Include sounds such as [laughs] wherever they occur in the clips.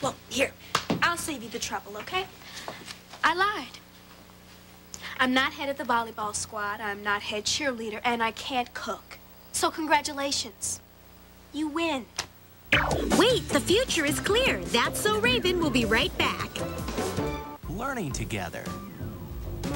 Well, here, I'll save you the trouble, okay? I lied. I'm not head of the volleyball squad, I'm not head cheerleader, and I can't cook. So congratulations. You win. Wait, the future is clear. That's So Raven will be right back. Learning together.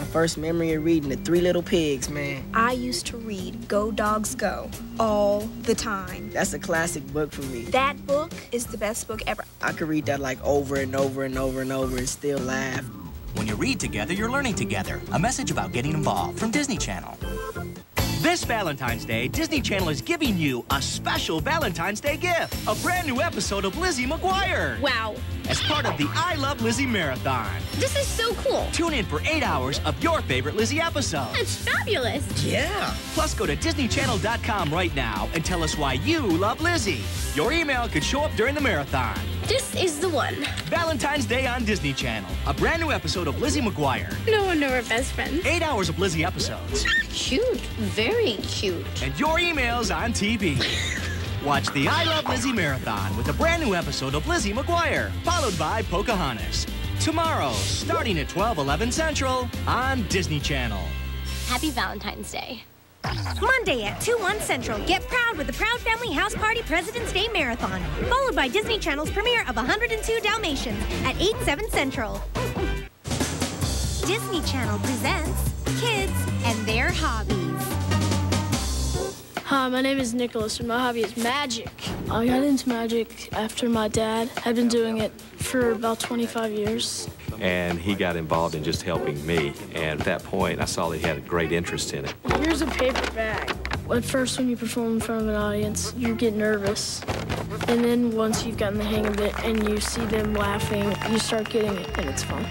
My first memory of reading The Three Little Pigs, man. I used to read Go Dogs Go all the time. That's a classic book for me. That book is the best book ever. I could read that like over and over and over and over and still laugh. When you read together, you're learning together. A message about getting involved from Disney Channel. This Valentine's Day, Disney Channel is giving you a special Valentine's Day gift. A brand new episode of Lizzie McGuire. Wow. As part of the I Love Lizzie Marathon. This is so cool. Tune in for eight hours of your favorite Lizzie episode. That's fabulous. Yeah. Plus, go to DisneyChannel.com right now and tell us why you love Lizzie. Your email could show up during the marathon. This is the one. Valentine's Day on Disney Channel. A brand new episode of Lizzie McGuire. No wonder we're best friends. Eight hours of Lizzie episodes. Cute. Very cute. And your emails on TV. [laughs] Watch the I Love Lizzie Marathon with a brand new episode of Lizzie McGuire, followed by Pocahontas. Tomorrow, starting at 12, 11 Central on Disney Channel. Happy Valentine's Day. Monday at 2 1 Central. Get proud with the Proud Family House Party President's Day Marathon, followed by Disney Channel's premiere of 102 Dalmatians at 8 7 Central. Disney Channel presents Hi, my name is Nicholas, and my hobby is magic. I got into magic after my dad had been doing it for about 25 years. and he got involved in just helping me. And at that point, I saw that he had a great interest in it. Here's a paper bag. At first, when you perform in front of an audience, you get nervous. And then once you've gotten the hang of it and you see them laughing, you start getting it, and it's fun.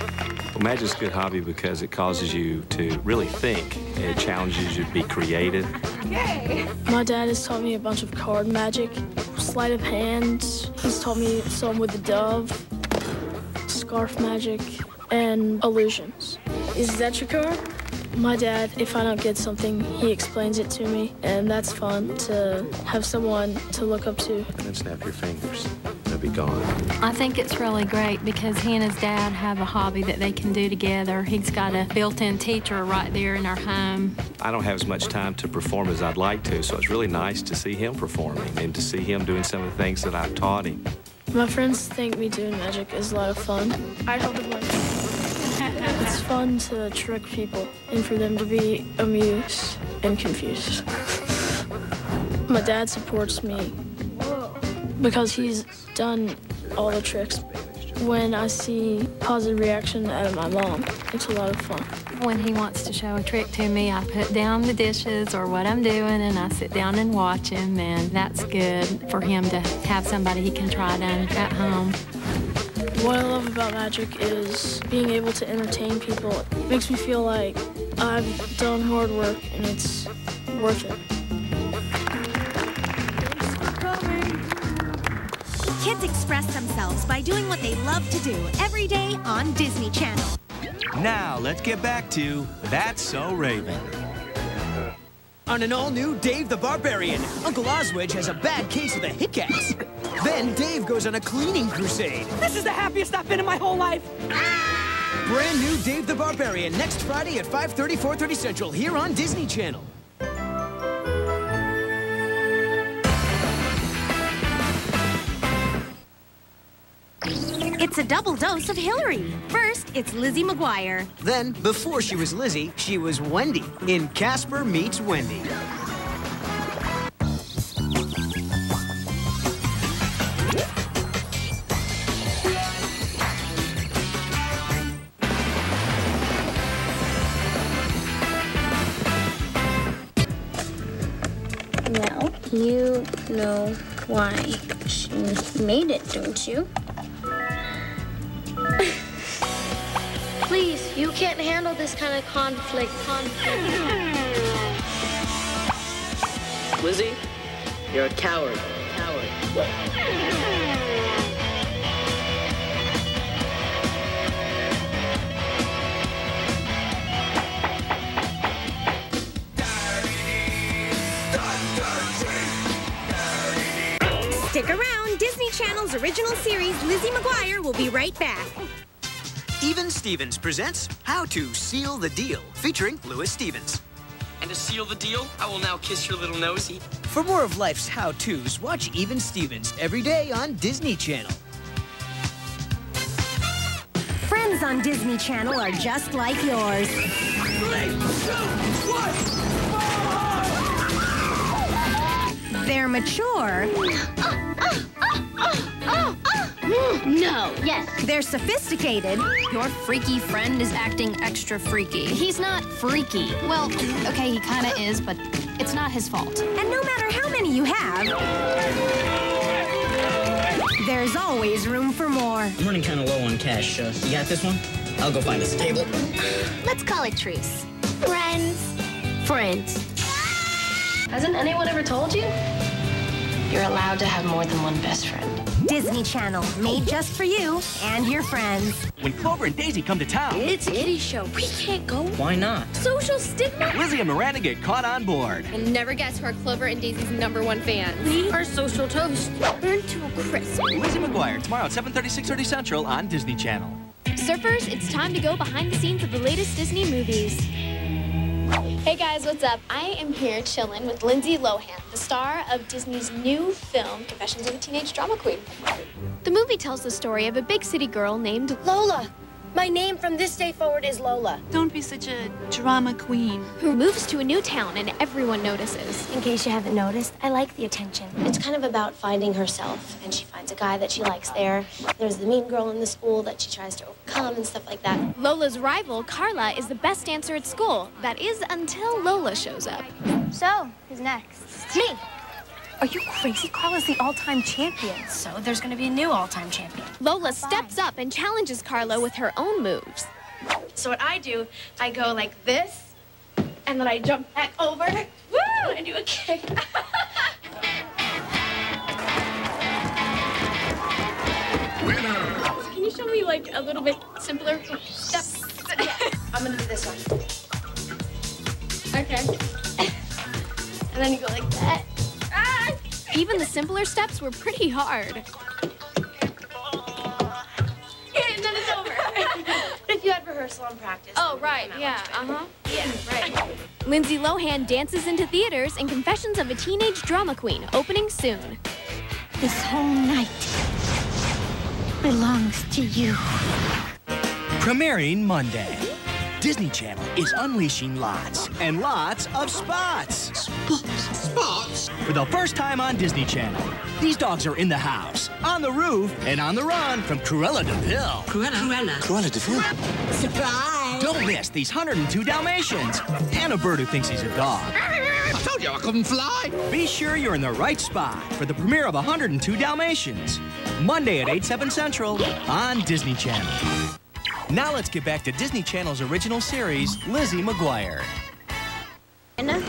Well, magic's a good hobby because it causes you to really think. It challenges you to be creative. Yay! My dad has taught me a bunch of card magic, sleight of hand. He's taught me some with the dove, scarf magic, and illusions. Is that your card? My dad, if I don't get something, he explains it to me, and that's fun to have someone to look up to. And then snap your fingers. They'll be gone. I think it's really great because he and his dad have a hobby that they can do together. He's got a built-in teacher right there in our home. I don't have as much time to perform as I'd like to, so it's really nice to see him performing and to see him doing some of the things that I've taught him. My friends think me doing magic is a lot of fun. I hope it wins. It's fun to trick people and for them to be amused and confused. [laughs] My dad supports me because he's done all the tricks. When I see positive reaction out of my mom, it's a lot of fun. When he wants to show a trick to me, I put down the dishes or what I'm doing and I sit down and watch him, and that's good for him to have somebody he can try it on at home. What I love about magic is being able to entertain people. It makes me feel like I've done hard work and it's worth it. Kids express themselves by doing what they love to do every day on Disney Channel. Now, let's get back to That's So Raven. On an all-new Dave the Barbarian, Uncle Oswidge has a bad case of the hiccups. Then Dave goes on a cleaning crusade. This is the happiest I've been in my whole life. Brand new Dave the Barbarian next Friday at 5:30, 4:30 Central here on Disney Channel. It's a double dose of Hilary. First, it's Lizzie McGuire. Then, before she was Lizzie, she was Wendy in Casper Meets Wendy. Well, you know why she made it, don't you? You can't handle this kind of conflict. Conflict. Lizzie, you're a coward. Coward. Stick around. Disney Channel's Channel's original series, Lizzie McGuire, will be right back. Even Stevens presents How to Seal the Deal, featuring Louis Stevens. And to seal the deal, I will now kiss your little nosy. For more of life's how-tos, watch Even Stevens every day on Disney Channel. Friends on Disney Channel are just like yours. They're mature. No, yes. They're sophisticated. Your freaky friend is acting extra freaky. He's not freaky. Well, okay, he kind of is, but it's not his fault. And no matter how many you have, there's always room for more. I'm running kind of low on cash. Uh, you got this one? I'll go find us a table. Let's call it truce. Friends. Friends. Hasn't anyone ever told you? You're allowed to have more than one best friend. Disney Channel, made just for you and your friends. When Clover and Daisy come to town, It's a kiddie show. We can't go. Why not? Social stigma. Lizzie and Miranda get caught on board. And never guess who are Clover and Daisy's number one fans. We are social toast. Burn to a crisp. Lizzie McGuire, tomorrow at 7.30, 6.30 Central on Disney Channel. Surfers, it's time to go behind the scenes of the latest Disney movies. Hey guys, what's up? I am here chilling with Lindsay Lohan, the star of Disney's new film, Confessions of a Teenage Drama Queen. The movie tells the story of a big city girl named Lola. My name from this day forward is Lola. Don't be such a drama queen. who moves to a new town and everyone notices. In case you haven't noticed, I like the attention. It's kind of about finding herself, and she finds a guy that she likes there. There's the mean girl in the school that she tries to overcome and stuff like that. Lola's rival, Carla, is the best dancer at school. That is until Lola shows up. So, who's next? Me. Are you crazy? Carla's the all-time champion. So there's gonna be a new all-time champion. Lola steps up and challenges Carla with her own moves. So what I do, I go like this, and then I jump back over. Woo! And I do a kick. Winner! Can you show me like a little bit simpler steps? I'm gonna do this one. Okay. And then you go like that. Even the simpler steps were pretty hard. And then it's over. [laughs] if you had rehearsal and practice. Oh, right, yeah, uh-huh. Yeah, right. Lindsay Lohan dances into theaters in Confessions of a Teenage Drama Queen, opening soon. This whole night belongs to you. Premiering Monday. Disney Channel is unleashing lots and lots of spots. Spots? Spots? For the first time on Disney Channel, these dogs are in the house, on the roof, and on the run from Cruella de Vil. Cruella. Cruella. Cruella de Vil? Surprise! Don't miss these 102 Dalmatians and a bird who thinks he's a dog. I told you I couldn't fly. Be sure you're in the right spot for the premiere of 102 Dalmatians. Monday at 8, 7 Central on Disney Channel. Now let's get back to Disney Channel's original series, Lizzie McGuire. Anna,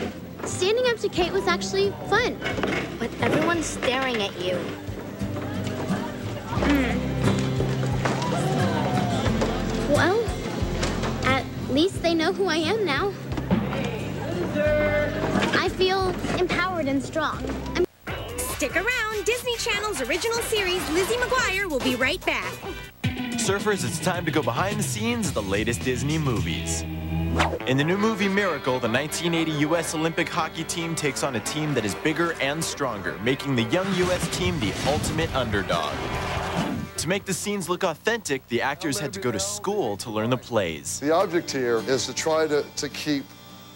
standing up to Kate was actually fun, but everyone's staring at you. Hmm. Well, at least they know who I am now. I feel empowered and strong. I'm Stick around. Disney Channel's original series, Lizzie McGuire, will be right back. Surfers, it's time to go behind the scenes of the latest Disney movies. In the new movie Miracle, the 1980 U.S. Olympic hockey team takes on a team that is bigger and stronger, making the young U.S. team the ultimate underdog. To make the scenes look authentic, the actors had to go to school to learn the plays. The object here is to try to, to keep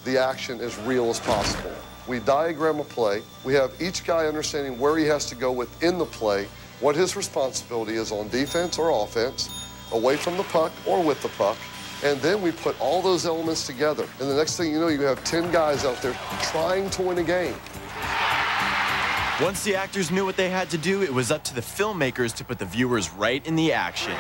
the action as real as possible. We diagram a play. We have each guy understanding where he has to go within the play, what his responsibility is on defense or offense, away from the puck or with the puck. And then we put all those elements together. And the next thing you know, you have 10 guys out there trying to win a game. Once the actors knew what they had to do, it was up to the filmmakers to put the viewers right in the action.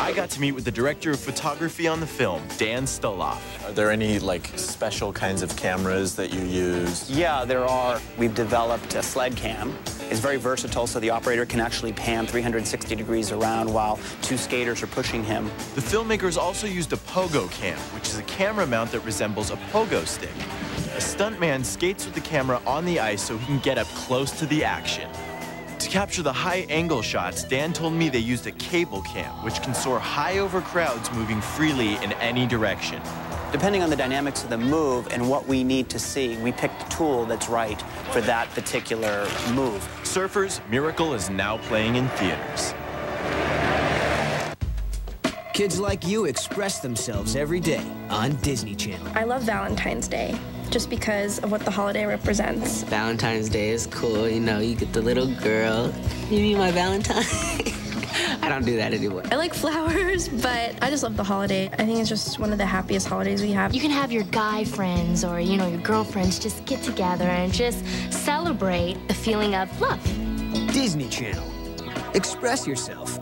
I got to meet with the director of photography on the film, Dan Stoloff. Are there any like special kinds of cameras that you use? Yeah, there are. We've developed a sled cam. It's very versatile, so the operator can actually pan 360 degrees around while two skaters are pushing him. The filmmakers also used a pogo cam, which is a camera mount that resembles a pogo stick. A stuntman skates with the camera on the ice so he can get up close to the action. To capture the high angle shots, Dan told me they used a cable cam, which can soar high over crowds moving freely in any direction. Depending on the dynamics of the move and what we need to see, we pick the tool that's right for that particular move. Surfers, Miracle is now playing in theaters. Kids like you express themselves every day on Disney Channel. I love Valentine's Day just because of what the holiday represents. Valentine's Day is cool, you know, you get the little girl. You mean my Valentine? [laughs] I don't do that anymore. I like flowers, but I just love the holiday. I think it's just one of the happiest holidays we have. You can have your guy friends or, you know, your girlfriends just get together and just celebrate the feeling of love. Disney Channel. Express yourself.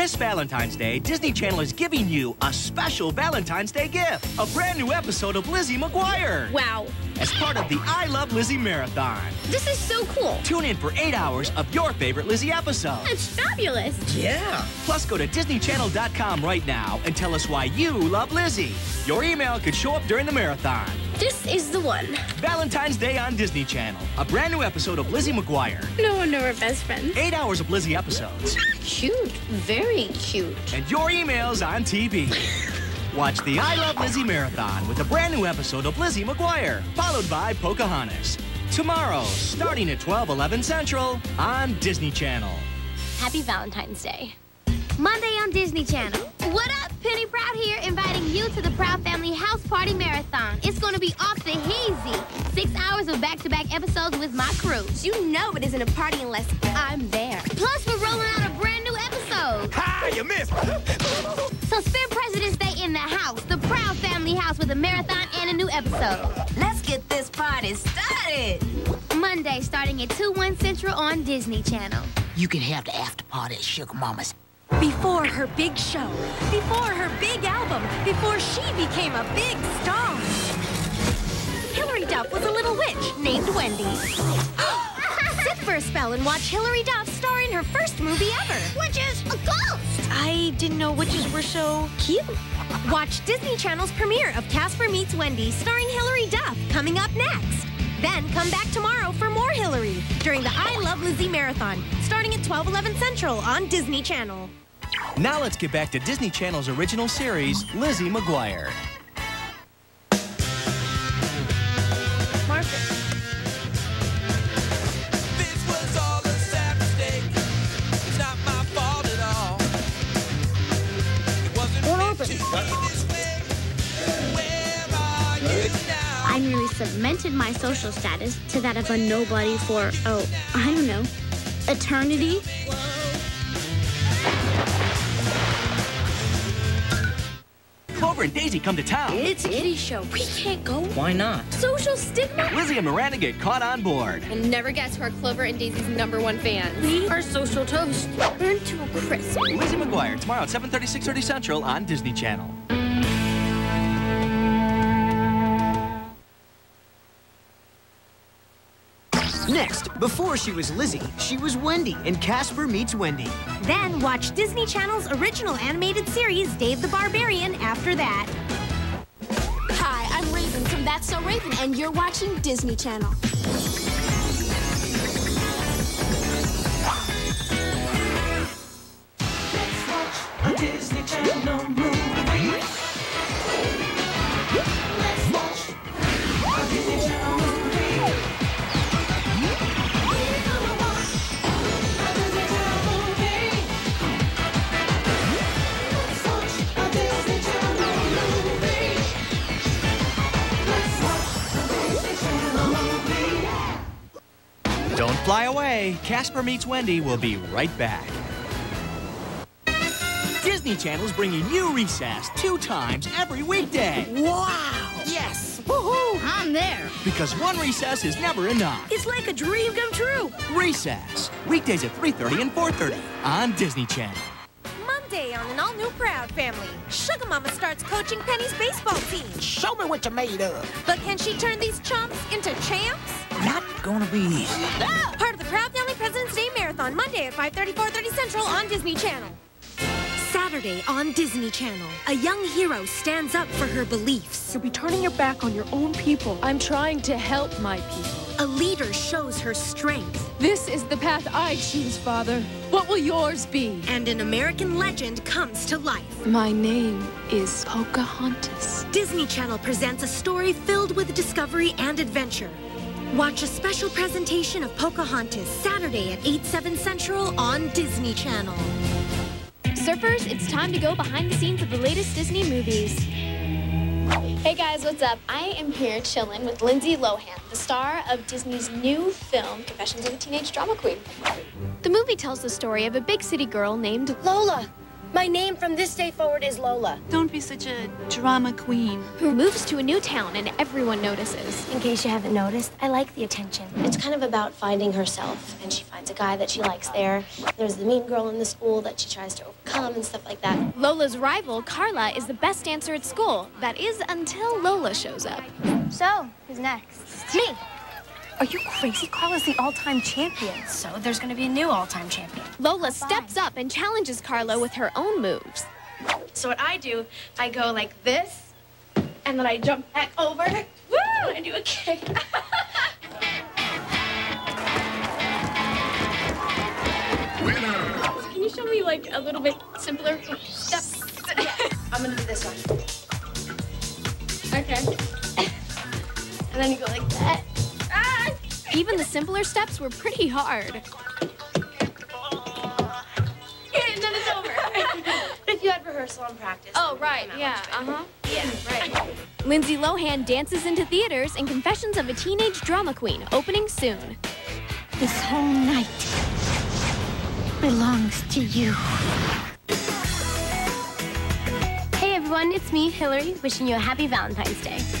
This Valentine's Day, Disney Channel is giving you a special Valentine's Day gift. A brand new episode of Lizzie McGuire. Wow. As part of the I Love Lizzie Marathon. This is so cool. Tune in for eight hours of your favorite Lizzie episode. That's fabulous. Yeah. Plus, go to DisneyChannel.com right now and tell us why you love Lizzie. Your email could show up during the marathon. This is the one. Valentine's Day on Disney Channel. A brand new episode of Lizzie McGuire. No wonder we're best friends. Eight hours of Lizzie episodes. Cute. Very cute. And your emails on TV. [laughs] Watch the I Love Lizzie Marathon with a brand new episode of Lizzie McGuire, followed by Pocahontas. Tomorrow, starting at 12, 11 Central on Disney Channel. Happy Valentine's Day. Monday on Disney Channel. What up? Penny Proud here, inviting you to the Proud Family House Party Marathon. It's going to be off the hazy. Six hours of back-to-back episodes with my crew. You know it isn't a party unless I'm there. Plus, we're rolling out a brand new episode. Ha! You missed! So spend President's Day in the house, the Proud Family House with a marathon and a new episode. Let's get this party started. Monday, starting at 2, 1 Central on Disney Channel. You can have the after party at Sugar Mama's. Before her big show, before her big album, before she became a big star. Hilary Duff was a little witch named Wendy. Sit for a spell and watch Hilary Duff star in her first movie ever. Witches, a ghost! I didn't know witches were so cute. Watch Disney Channel's premiere of Casper Meets Wendy starring Hilary Duff coming up next. Then come back tomorrow for more Hilary during the I Love Lizzie Marathon, starting at 12, 11 Central on Disney Channel. Now let's get back to Disney Channel's original series, Lizzie McGuire. I nearly cemented my social status to that of a nobody for, oh, I don't know, eternity. Clover and Daisy come to town. It's a kiddie show. We can't go. Why not? Social stigma? Lizzie and Miranda get caught on board. And never guess who are Clover and Daisy's number one fans. We are social toast. Burnt to a crisp. Lizzie McGuire, tomorrow at 7.30, 6.30 Central on Disney Channel. Next, before she was Lizzie, she was Wendy in Casper Meets Wendy. Then watch Disney Channel's original animated series, Dave the Barbarian, after that. Hi, I'm Raven from That's So Raven, and you're watching Disney Channel. Casper Meets Wendy will be right back. Disney Channel's bringing you Recess two times every weekday. Wow! Yes! Woohoo! I'm there. Because one recess is never enough. It's like a dream come true. Recess. Weekdays at 3.30 and 4.30 on Disney Channel. Monday on an all-new Proud Family, Sugar Mama starts coaching Penny's baseball team. Show me what you're made of. But can she turn these chumps into champs? Not gonna be easy. Part of the Proud Family President's Day Marathon, Monday at 5.30, 4.30 Central on Disney Channel. Saturday on Disney Channel, a young hero stands up for her beliefs. You'll be turning your back on your own people. I'm trying to help my people. A leader shows her strength. This is the path I choose, Father. What will yours be? And an American legend comes to life. My name is Pocahontas. Disney Channel presents a story filled with discovery and adventure. Watch a special presentation of Pocahontas Saturday at 8, 7 Central on Disney Channel. Surfers, it's time to go behind the scenes of the latest Disney movies. Hey guys, what's up? I am here chilling with Lindsay Lohan, the star of Disney's new film, Confessions of a Teenage Drama Queen. The movie tells the story of a big city girl named Lola. My name from this day forward is Lola. Don't be such a drama queen. Who moves to a new town and everyone notices. In case you haven't noticed, I like the attention. It's kind of about finding herself, and she finds a guy that she likes there. There's the mean girl in the school that she tries to overcome and stuff like that. Lola's rival, Carla, is the best dancer at school. That is until Lola shows up. So, who's next? Me. Are you crazy? Carla's the all-time champion, so there's gonna be a new all-time champion. Lola steps up and challenges Carla with her own moves. So what I do, I go like this, and then I jump back over. Woo! And I do a kick. Can you show me like a little bit simpler steps? I'm gonna do this one. Okay. And then you go like that. Even the simpler steps were pretty hard. and then it's over. [laughs] if you had rehearsal and practice. Oh, right, yeah, uh-huh. Yeah, right. Lindsay Lohan dances into theaters in Confessions of a Teenage Drama Queen, opening soon. This whole night belongs to you. Hey everyone, it's me, Hilary, wishing you a happy Valentine's Day.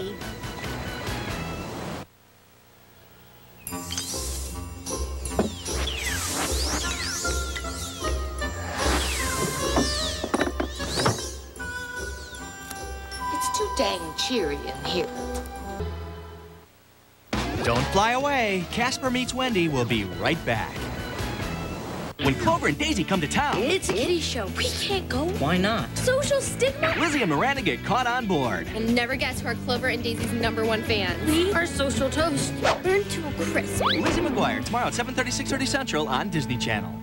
It's too dang cheery in here. Don't fly away. Casper Meets Wendy will be right back. When Clover and Daisy come to town, It's a kiddie show. We can't go. Why not? Social stigma? Lizzie and Miranda get caught on board. You'll never guess who are Clover and Daisy's number one fans. We are social toast. Burn to a crisp. Lizzie McGuire tomorrow at 7:30, 6:30 Central on Disney Channel.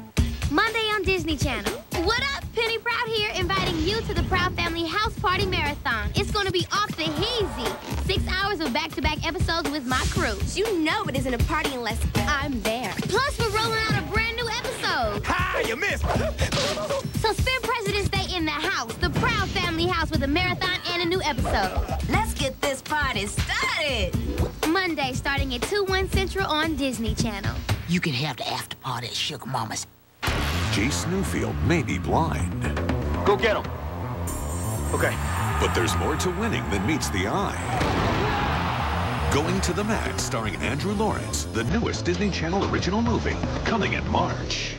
Monday on Disney Channel. What up? Penny Proud here, inviting you to the Proud Family House Party Marathon. It's gonna be off the hazy. Six hours of back-to-back episodes with my crew. You know it isn't a party unless I'm there. Plus, we're rolling out a brand new. Ha! You missed! So spend President's Day in the house, the Proud Family House with a marathon and a new episode. Let's get this party started. Monday, starting at 2, 1 Central on Disney Channel. You can have the after party at Sugar Mama's. Jace Newfield may be blind. Go get him. Okay. But there's more to winning than meets the eye. Going to the Mat, starring Andrew Lawrence, the newest Disney Channel original movie, coming in March.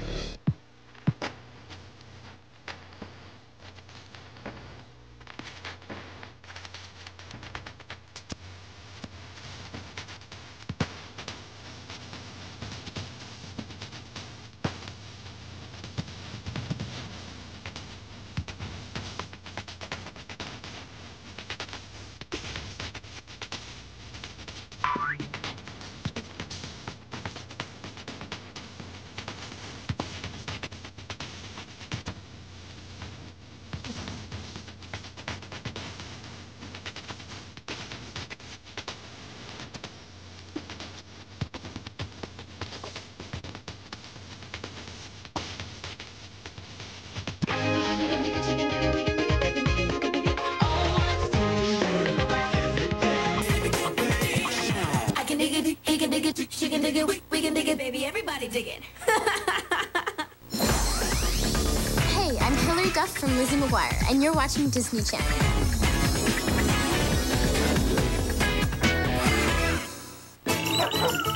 And you're watching Disney Channel.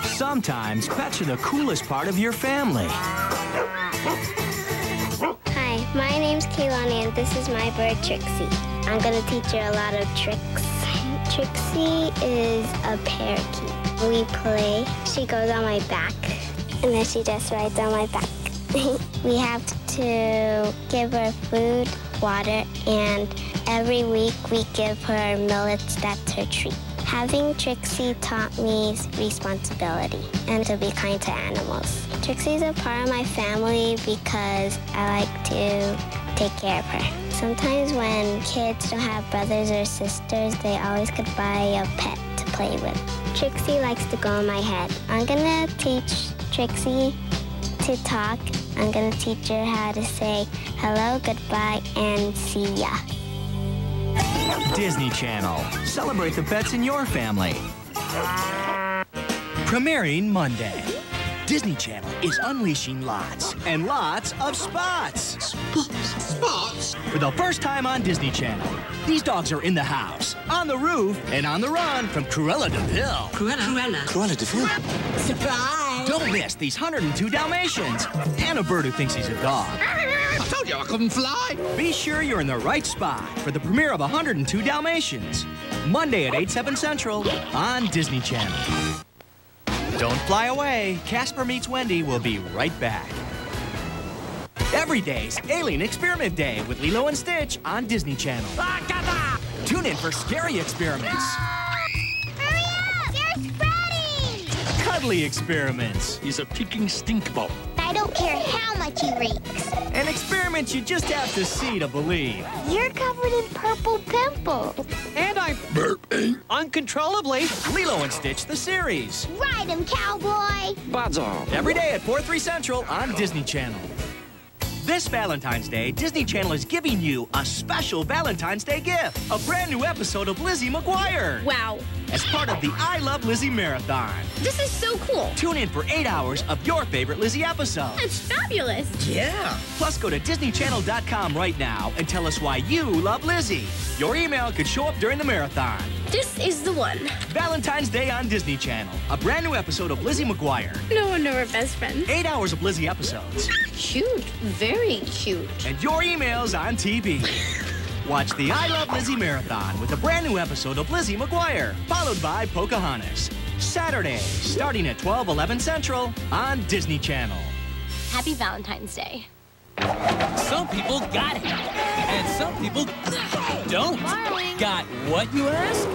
Sometimes pets are the coolest part of your family. Hi, my name's Kaylani, and this is my bird, Trixie. I'm gonna teach her a lot of tricks. Trixie is a parakeet. We play. She goes on my back, and then she just rides on my back. [laughs] we have to give her food, water, and every week we give her millets. That's her treat. Having Trixie taught me responsibility and to be kind to animals. Trixie's a part of my family because I like to take care of her. Sometimes when kids don't have brothers or sisters, they always could buy a pet to play with. Trixie likes to go in my head. I'm gonna teach Trixie to talk. I'm gonna teach her how to say hello, goodbye, and see ya. Disney Channel. Celebrate the pets in your family. Premiering Monday. Disney Channel is unleashing lots and lots of spots. Spots? Spots? For the first time on Disney Channel, these dogs are in the house, on the roof, and on the run from Cruella de Vil. Cruella. Cruella. Cruella de Vil. Surprise! Don't miss these 102 Dalmatians and a bird who thinks he's a dog. I told you I couldn't fly. Be sure you're in the right spot for the premiere of 102 Dalmatians. Monday at 8, 7 Central on Disney Channel. Don't fly away. Casper Meets Wendy will be right back. Every day's Alien Experiment Day with Lilo and Stitch on Disney Channel. Ah, Tune in for scary experiments. Cuddly experiments. He's a peeking stink bug. I don't care how much he reeks. An experiment you just have to see to believe. You're covered in purple pimples. And I'm burping eh? uncontrollably. Lilo and Stitch, the series. Ride him, cowboy. Bazar. Every day at 4, 3 Central on Disney Channel. This Valentine's Day, Disney Channel is giving you a special Valentine's Day gift. A brand new episode of Lizzie McGuire. Wow. As part of the I Love Lizzie Marathon. This is so cool. Tune in for eight hours of your favorite Lizzie episode. That's fabulous. Yeah. Plus, go to DisneyChannel.com right now and tell us why you love Lizzie. Your email could show up during the marathon. This is the one. Valentine's Day on Disney Channel. A brand new episode of Lizzie McGuire. No wonder we're best friends. Eight hours of Lizzie episodes. Cute. Very cute. And your emails on TV. Watch the I Love Lizzie Marathon with a brand new episode of Lizzie McGuire, followed by Pocahontas. Saturday, starting at 12, 11 Central on Disney Channel. Happy Valentine's Day. Some people got it, and some people don't. Borrowing. Got what, you ask?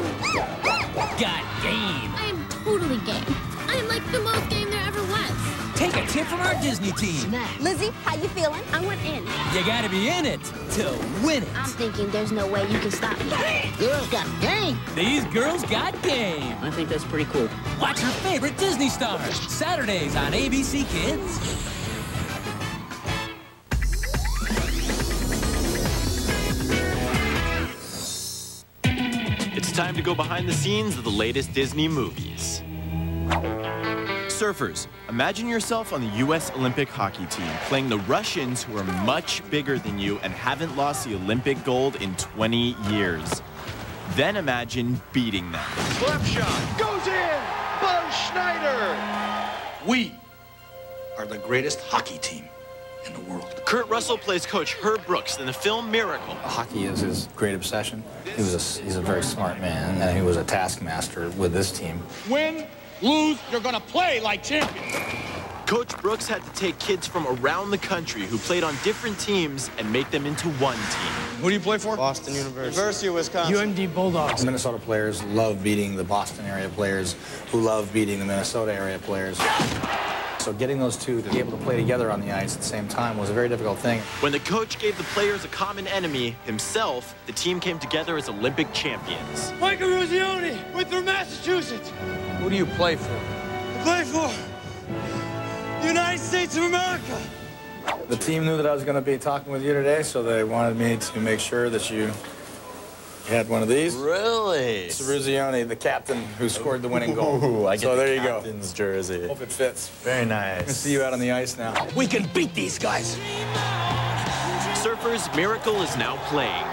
Got game. I am totally game. I am like the most game there ever was. Take a tip from our Disney team. Lizzie, how you feeling? I went in. You gotta be in it to win it. I'm thinking there's no way you can stop me. Girls got game. These girls got game. I think that's pretty cool. Watch your favorite Disney stars. Saturdays on ABC Kids. Time to go behind the scenes of the latest Disney movies. Surfers, imagine yourself on the U.S. Olympic hockey team playing the Russians who are much bigger than you and haven't lost the Olympic gold in 20 years. Then imagine beating them. Slap shot goes in. Bo Schneider. We are the greatest hockey team in the world. Kurt Russell plays coach Herb Brooks in the film Miracle. Hockey is his great obsession. He was a, he's a very smart man, and he was a taskmaster with this team. Win, lose, you're gonna play like champions. Coach Brooks had to take kids from around the country who played on different teams and make them into one team. Who do you play for? Boston University. University of Wisconsin. UMD Bulldogs. Minnesota players love beating the Boston area players, who love beating the Minnesota area players. So getting those two to be able to play together on the ice at the same time was a very difficult thing. When the coach gave the players a common enemy, himself, the team came together as Olympic champions. Mike Eruzione, with from Massachusetts. Who do you play for? I play for the United States of America. The team knew that I was going to be talking with you today, so they wanted me to make sure that you had one of these. Really? Eruzione, the captain who scored the winning goal. Ooh, I get so there you go. Captain's jersey. Hope it fits. Very nice. See you out on the ice now. We can beat these guys. Surfer's Miracle is now playing.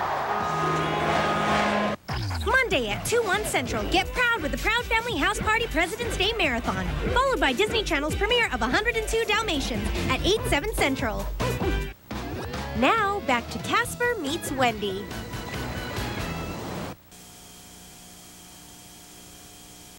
Monday at 2 1 Central, get proud with the Proud Family House Party President's Day Marathon, followed by Disney Channel's premiere of 102 Dalmatians at 8 7 Central. Now, back to Casper Meets Wendy.